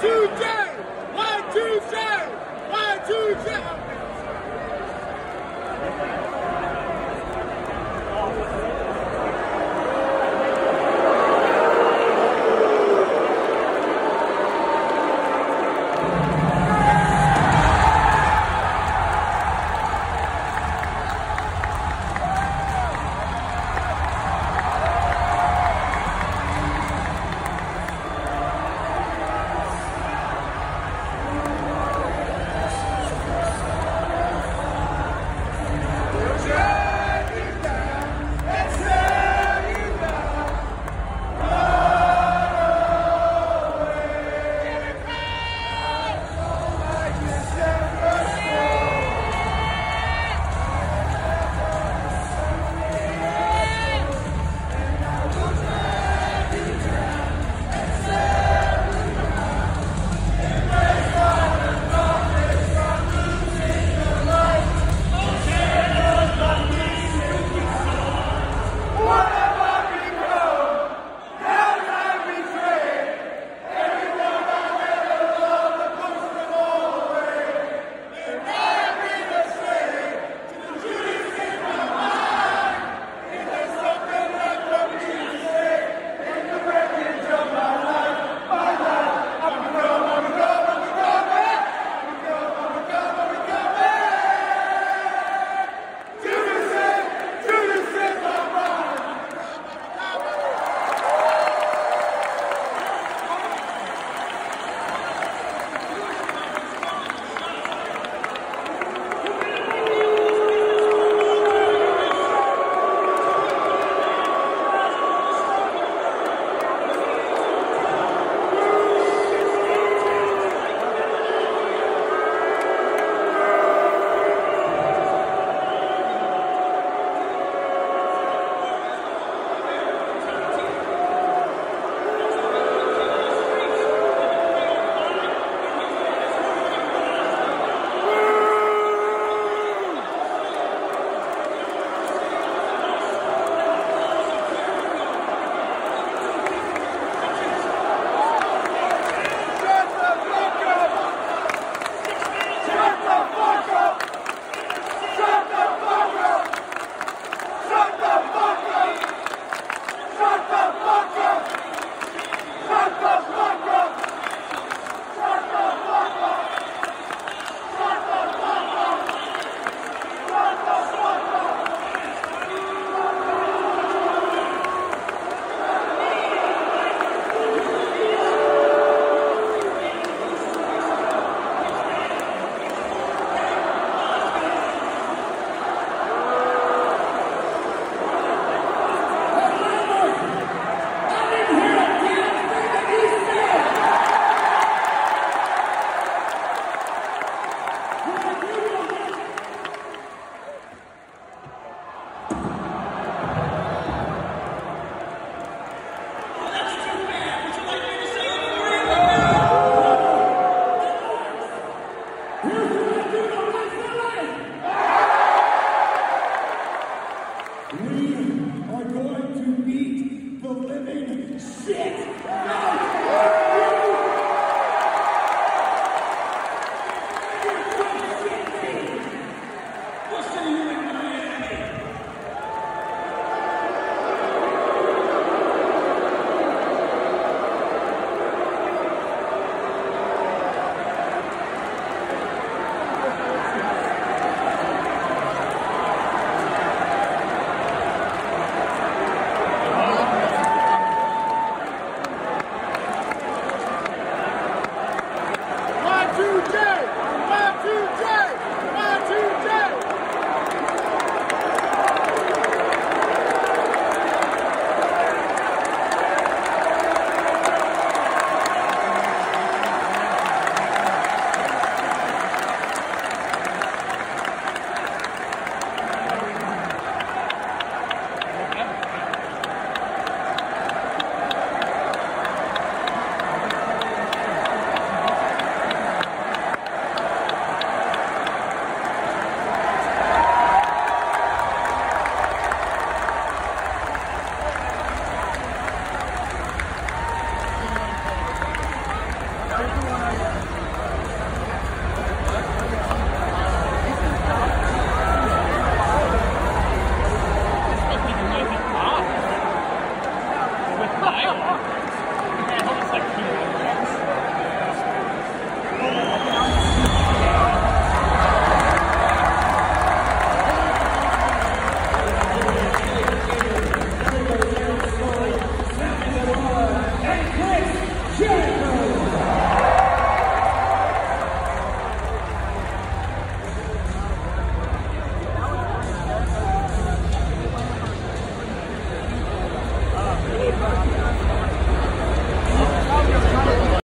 two, three. All